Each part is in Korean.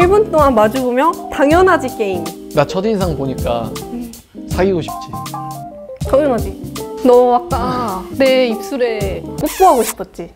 1분 동안 마주보며 당연하지 게임. 나 첫인상 보니까 사귀고 싶지. 당연하지. 너 아까 내 입술에 뽀뽀하고 싶었지?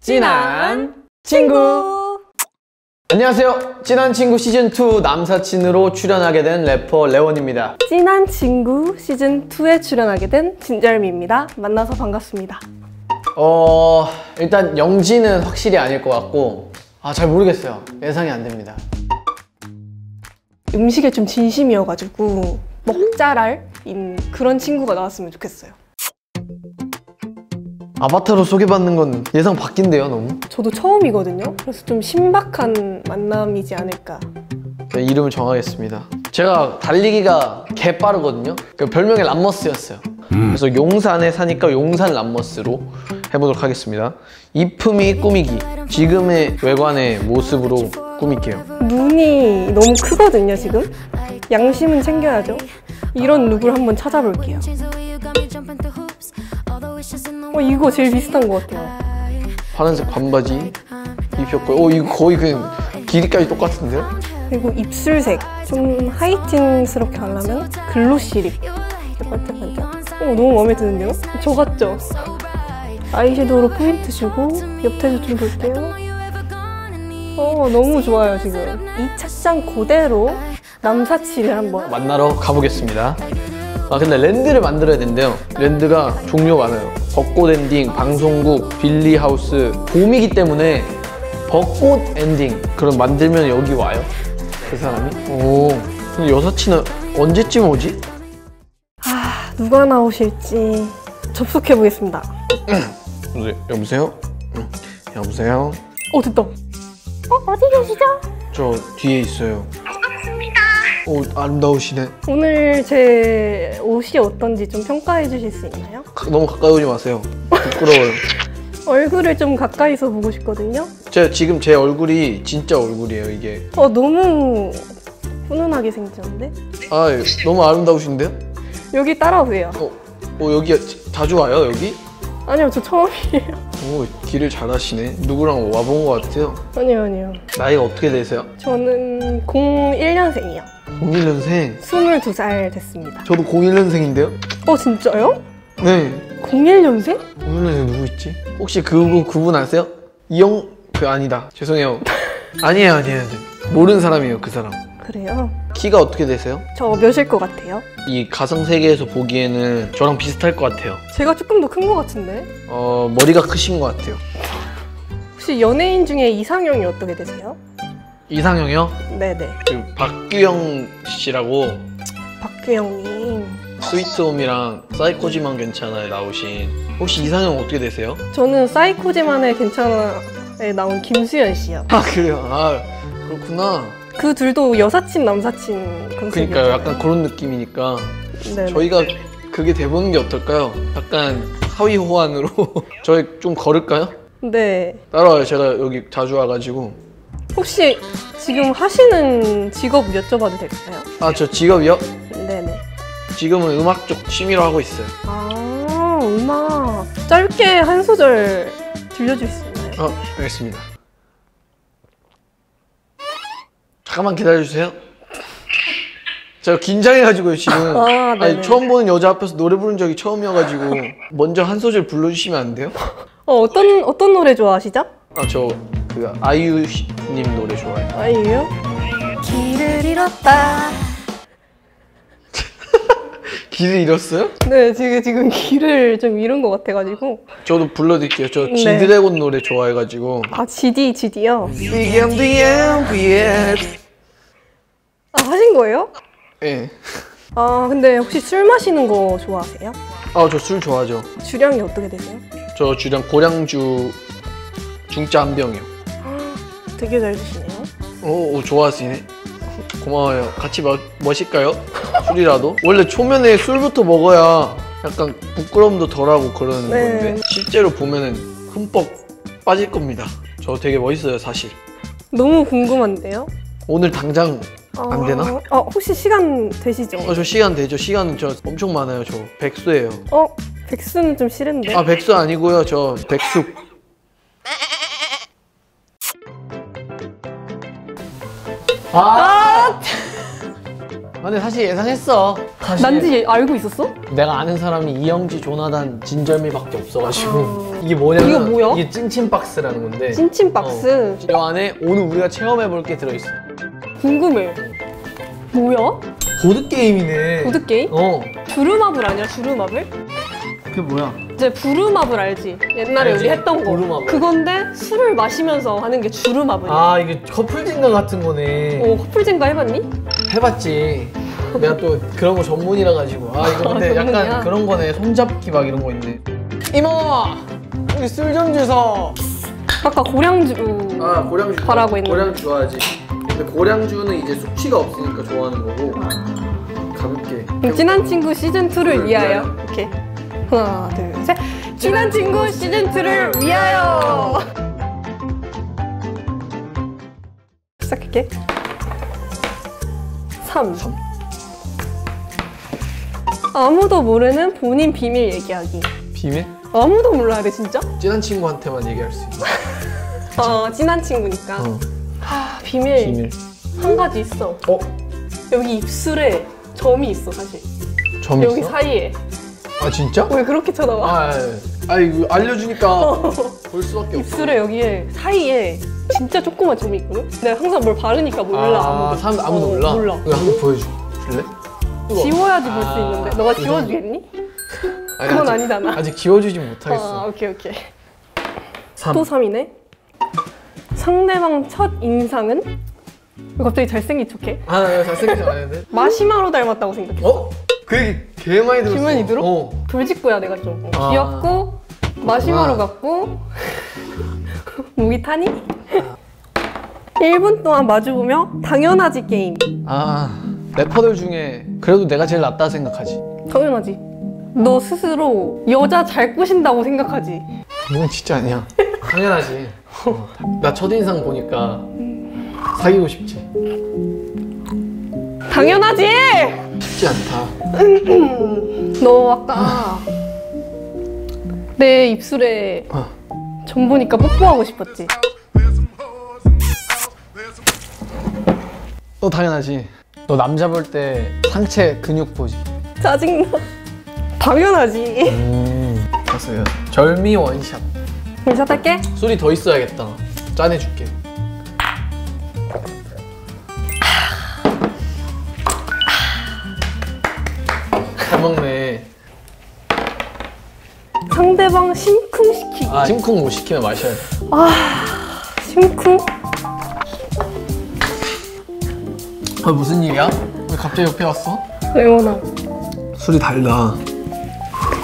진한 친구. 안녕하세요. 진한 친구 시즌2 남사친으로 출연하게 된 래퍼 레원입니다. 찐한 친구 시즌 2에 출연하게 된 진절미입니다. 만나서 반갑습니다. 어, 일단 영지는 확실히 아닐 것 같고, 아, 잘 모르겠어요. 예상이 안 됩니다. 음식에 좀 진심이어가지고 먹자랄인 그런 친구가 나왔으면 좋겠어요. 아바타로 소개받는 건 예상 바뀐대요, 너무. 저도 처음이거든요. 그래서 좀 신박한 만남이지 않을까. 이름을 정하겠습니다. 제가 달리기가 개 빠르거든요. 그 별명이 람머스였어요. 그래서 용산에 사니까 용산 람머스로 해보도록 하겠습니다. 이품이 꾸미기. 지금의 외관의 모습으로 꾸밀게요. 눈이 너무 크거든요, 지금. 양심은 챙겨야죠. 이런 룩을 한번 찾아볼게요. 어, 이거 제일 비슷한 것 같아요. 파란색 반바지 입혔고요. 오, 이거 거의 그냥 길이까지 똑같은데요? 그리고 입술색. 좀 하이틴스럽게 하려면 glossy lip. 반짝반짝. 어, 너무 마음에 드는데요? 저 같죠? 아이섀도우로 포인트 주고 옆에도 좀 볼게요. 어, 너무 좋아요, 지금. 이 착장 그대로 남사친을 한번. 만나러 가보겠습니다. 아 근데 land를 만들어야 된대요. land가 종류가 많아요. 벚꽃 엔딩, 방송국, 빌리 하우스, 봄이기 때문에 벚꽃 엔딩 그럼 만들면 여기 와요? 그 사람이? 오 근데 여사친은 언제쯤 오지? 아, 누가 나오실지 접속해 보겠습니다. 네, 여보세요? 응, 여보세요? 어, 됐다. 어, 어디 계시죠? 저 뒤에 있어요. 반갑습니다. 오 아름다우시네. 오늘 제 옷이 어떤지 좀 평가해 주실 수 있나요? 가- 너무 가까이 오지 마세요. 부끄러워요. 얼굴을 좀 가까이서 보고 싶거든요. 제가 지금 제 얼굴이 진짜 얼굴이에요 이게. 어, 너무 훈훈하게 생겼는데? 아 너무 아름다우신데요? 여기 따라오세요. 어, 어 여기 자주 와요 여기? 아니요, 저 처음이에요. 오 길을 잘하시네. 누구랑 와본 것 같아요. 아니요, 아니요. 나이가 어떻게 되세요? 저는 01년생이요. 01년생. 22살 됐습니다. 저도 01년생인데요? 어, 진짜요? 네. 01년생? 01년생 누구 있지? 혹시 그분 그분 아세요? 이영 그 아니다. 죄송해요. 아니에요, 아니에요. 아니에요. 모르는 사람이에요, 그 사람. 그래요? 키가 어떻게 되세요? 저 몇일 것 같아요? 이 가상 세계에서 보기에는 저랑 비슷할 것 같아요. 제가 조금 더 큰 것 같은데? 어 머리가 크신 것 같아요. 혹시 연예인 중에 이상형이 어떻게 되세요? 이상형이요? 네네. 그 박규영 씨라고 박규영님. 스위트홈이랑 사이코지만 괜찮아에 나오신 혹시 이상형 어떻게 되세요? 저는 사이코지만의 괜찮아에 나온 김수현 씨요. 아 그래요? 아 그렇구나. 그 둘도 여사친 남사친 컨셉이었잖아요. 그러니까요. 약간 그런 느낌이니까 네. 저희가 그게 돼보는 게 어떨까요? 약간 하위 호환으로 저희 좀 걸을까요? 네. 따라와요. 제가 여기 자주 와가지고 혹시 지금 하시는 직업 여쭤봐도 될까요? 아 저 직업이요? 네네. 지금은 음악 쪽 취미로 하고 있어요. 아 음악 짧게 한 소절 들려줄 수 있나요? 어 알겠습니다. 잠깐만 기다려주세요. 제가 긴장해가지고요 지금. 아, 네네. 아니 처음 보는 여자 앞에서 노래 부른 적이 처음이어가지고 먼저 한 소절 불러주시면 안 돼요? 어, 어떤 어떤 노래 좋아하시죠? 아저 그 아이유님 노래 좋아해요. 아이유요? 길을 잃었다. 길을 잃었어요? 네, 지금 지금 길을 좀 잃은 것 같아가지고. 저도 불러드릴게요. 저 네. 지드래곤 노래 좋아해가지고. 아 GD GD요? Begin the ambient. 아 하신 거예요? 예. 아 근데 혹시 술 마시는 거 좋아하세요? 아 저 술 좋아하죠. 주량이 어떻게 되세요? 저 주량 고량주 중짜 한 병이요. 되게 잘 드시네요. 오, 오 좋아하시네. 고마워요. 같이 마, 마실까요? 술이라도? 원래 초면에 술부터 먹어야 약간 부끄러움도 덜하고 그러는 네. 건데 실제로 보면은 흠뻑 빠질 겁니다. 저 되게 멋있어요 사실. 너무 궁금한데요? 오늘 당장 안 되나? 어, 어, 혹시 시간 되시죠? 어, 저 시간 되죠? 시간은 저 엄청 많아요. 저 백수예요. 어? 백수는 좀 싫은데? 아 백수 아니고요. 저 백숙. 아! 아, 근데 사실 예상했어. 사실 난지 알고 있었어? 내가 아는 사람이 이영지, 조나단, 진절미밖에 없어가지고 이게 뭐냐면 이거 뭐야? 이게 찐친 박스라는 건데 찐친 박스. 어, 이 안에 오늘 우리가 체험해볼 게 들어있어. 궁금해. 뭐야? 보드 게임이네. 보드 게임? 어. 주루마블 아니야? 주루마블? 그게 뭐야? 이제 부루마블 알지? 옛날에 알지. 우리 했던 거. 부루마블. 그건데 술을 마시면서 하는 게 주루마블이야. 아 이게 커플 젠가 같은 거네. 어, 커플젠가 해봤니? 해봤지. 내가 또 그런 거 전문이라 가지고. 아 이거 근데 아, 전문이야? 약간 그런 거네. 손잡기 막 이런 거 있네. 이모, 우리 술 좀 주소. 아까 고량주. 아 고량주. 바라고 있는 고량주 좋아하지. 근데 고량주는 이제 숙취가 없으니까 좋아하는 거고. 가볍게. 그럼 친한 친구 시즌 2를 를 위하여. 위하여. 오케이. 하나, 둘, 셋. 친한 친구 시즌 2를 위하여. 시작할게. 3. 아무도 모르는 본인 비밀 얘기하기. 비밀? 아무도 몰라야 돼 진짜? 친한 친구한테만 얘기할 수 있어. 어 친한 친구니까. 어. 아 비밀, 비밀. 한 가지 있어. 어? 여기 입술에 점이 있어 사실. 점 여기 있어? 사이에. 아 진짜? 왜 그렇게 쳐다봐? 아, 아, 아 이거 알려주니까 볼 수밖에 없어. 입술에 여기에 사이에 진짜 조그만 점이 있거든? 내가 항상 뭘 바르니까 몰라 아, 아무도 사람들 아무도 어, 몰라? 몰라 이거 한번 보여줘. 줄래? 지워야지 볼수 아, 있는데 너가. 지워주겠니? 아니, 그건 아직- 아니잖아. 아직 지워주진 아 못하겠어. 오케이 오케이 삼. 또 3이네 상대방 첫 인상은? 왜 갑자기 잘생긴 척해? 아, 나 잘생기지 않았는데? 마시마로 닮았다고 생각했어 어? 그 얘기 개 많이 들었어. 개 많이 들어? 어. 돌직구야 내가 좀 아. 귀엽고 마시마로 그렇구나. 같고 목이 타니? 1분 동안 마주보며 당연하지 게임 아, 래퍼들 중에 그래도 내가 제일 낫다 생각하지. 당연하지 너 스스로 여자 잘 꼬신다고 생각하지 이건 진짜 아니야. 당연하지. 어, 나 첫인상 보니까 사귀고 싶지. 당연하지! 쉽지 않다. 너 아까 내 입술에 어. 점 보니까 뽀뽀하고 싶었지? 너 당연하지. 너 남자 볼 때 상체 근육 보지. 짜증나 당연하지 음, 됐어요. 절미 원샷. 그럼 시작할게 술이 더 있어야겠다. 짠해줄게. 잘 먹네. 상대방 심쿵 시키기 아, 심쿵 못 시키면 마셔야 돼. 심쿵? 아, 무슨 일이야? 왜 갑자기 옆에 왔어? 레원아 술이 달다.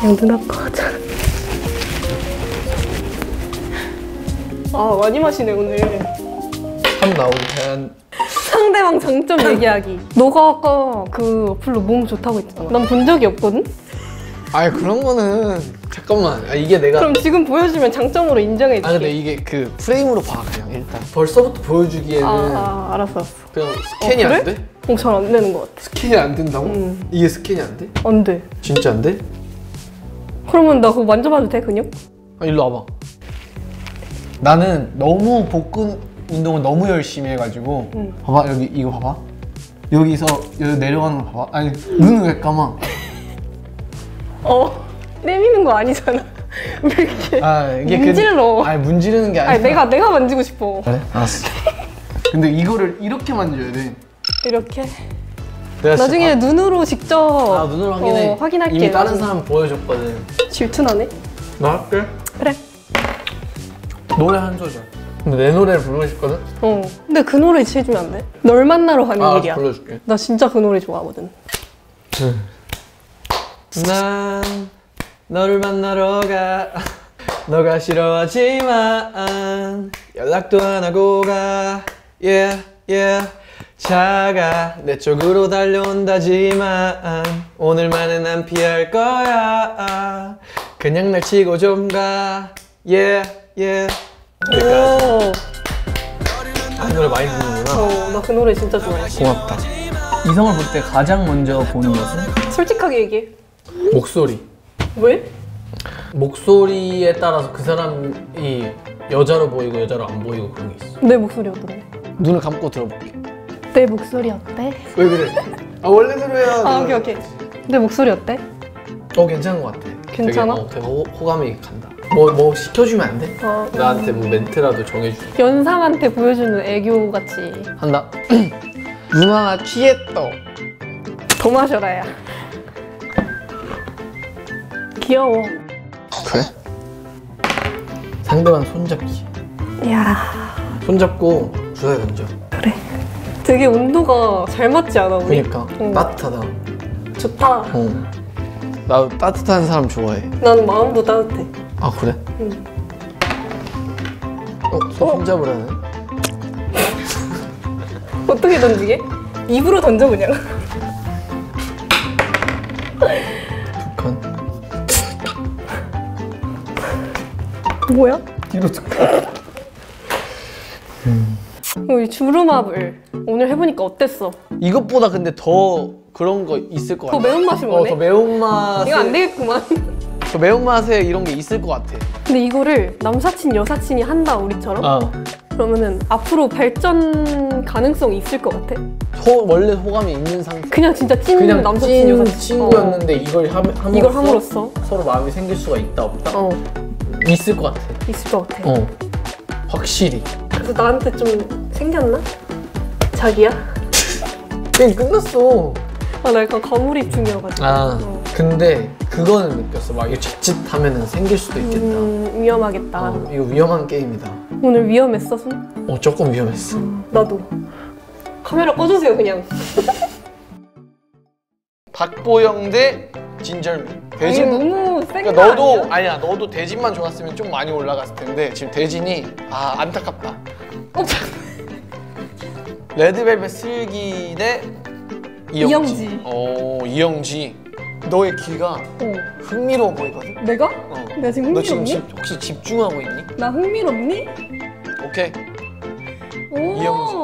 그냥 눈 아파 하자 아 많이 마시네 오늘 참 나오기 한 상대방 장점 얘기하기 너가 아까 그 어플로 몸 좋다고 했잖아 난 본 적이 없거든? 아이 그런 거는 잠깐만. 아, 이게 내가 그럼 지금 보여주면 장점으로 인정해 아 근데 줄게 이게 그 프레임으로 봐 그냥 일단. 벌써부터 보여주기에는 아, 아 알았어 알았어 그냥 스캔이 어, 그래? 안 돼? 어, 잘 안 되는 것 같아 스캔이 안 된다고? 음. 이게 스캔이 안 돼? 안 돼 진짜 안 돼? 그러면 나 그거 만져봐도 돼 근육? 아, 일로 와봐. 나는 너무 복근 운동을 너무 열심히 해가지고 응. 봐봐 여기 이거 봐봐. 여기서 여기 내려가는 거 봐봐. 아니 눈을 왜 감아? 어 내미는 거 아니잖아. 왜 이렇게 아 이게 문질러. 그, 아니 문지르는 게 아니라 아니 내가 내가 만지고 싶어. 그래? 알았어. 근데 이거를 이렇게 만져야 돼. 이렇게? 나중에 눈으로 직접 아, 아 눈으로 확인해. 어, 확인할게 이미 다른. 사람 보여줬거든. 질투나네? 나 할게 노래 한 소절. 근데 내 노래를 부르고 싶거든? 어. 근데 그 노래 해주면 안 돼? 널 만나러 가는 아 길이야. 불러줄게. 나 진짜 그 노래 좋아하거든. 난 너를 만나러 가. 너가 싫어하지만 연락도 안 하고 가. Yeah yeah. 차가 내 쪽으로 달려온다지만 오늘만은 안 피할 거야. 그냥 날 치고 좀가. Yeah yeah 오, 아, 이 노래 많이 부르는구나 어, 나 그 노래 진짜 좋아해 고맙다 이성을 볼 때 가장 먼저 보는 것은? 솔직하게 얘기해 목소리 왜? 목소리에 따라서 그 사람이 여자로 보이고 여자로 안 보이고 그런 게 있어. 내 목소리 어떤데? 눈을 감고 들어볼게. 내 목소리 어때? 왜 그래? 아 원래대로 해야 아 오케이 오케이. 내 목소리 어때? 어 괜찮은 것 같아 괜찮아? 되게, 어, 되게 호, 호감이 간다 뭐, 뭐 시켜주면 안 돼? 어. 나한테 뭐 멘트라도 정해줘 연상한테 보여주는 애교 같이. 한다 누나가 취했어 더 마셔라야. 귀여워. 그래? 상대방 손잡기 이야 손잡고 주사위 던져 그래. 되게 온도가 잘 맞지 않아 우리? 그니까 응. 따뜻하다 좋다. 어. 나도 따뜻한 사람 좋아해 난 마음도 따뜻해. 아 그래? 응. 어? 손 손잡으라네 어떻게 던지게? 입으로 던져 그냥. 북한 뭐야? 뒤로 툭 어, 이 주름합을 오늘 해보니까 어땠어? 이것보다 근데 더 그런 거 있을 것더 같아 매운맛이 어, 뭐네? 더 매운맛 이거 안 되겠구만. 더 매운맛에 이런 게 있을 것 같아. 근데 이거를 남사친 여사친이 한다 우리처럼? 어. 그러면은 앞으로 발전 가능성이 있을 것 같아? 소, 원래 호감이 있는 상태 그냥 진짜 찐 그냥 남사친 찐 여사친. 친구였는데 이걸 함, 함으로써 이걸 함으로써? 서로 마음이 생길 수가 있다 없다 어. 있을 것 같아. 있을 것 같아. 어. 확실히. 그래서 나한테 좀 생겼나? 자기야? 게임 끝났어. 아나 약간 과몰입 중이어가지고. 아 어. 근데 그거는 느꼈어. 막 이거 자칫하면은 생길 수도 있겠다. 음, 위험하겠다. 어, 이거 위험한 게임이다. 오늘 위험했어 손? 어 조금 위험했어. 나도. 카메라 꺼주세요 그냥. 박보영 대 진절미. 대진 너무 그러니까 너도 아니야? 아니야 너도 대진만 좋았으면 좀 많이 올라갔을 텐데 지금 대진이 아 안타깝다. 어, 레드벨벳 슬기 대 이영지. 이영지. 어 이영지 너의 귀가 어. 흥미로워 보이거든 내가? 어. 내가 지금 너 지금 흥미롭니? 집- 혹시 집중하고 있니? 나 흥미롭니? 오케이 오 이영지.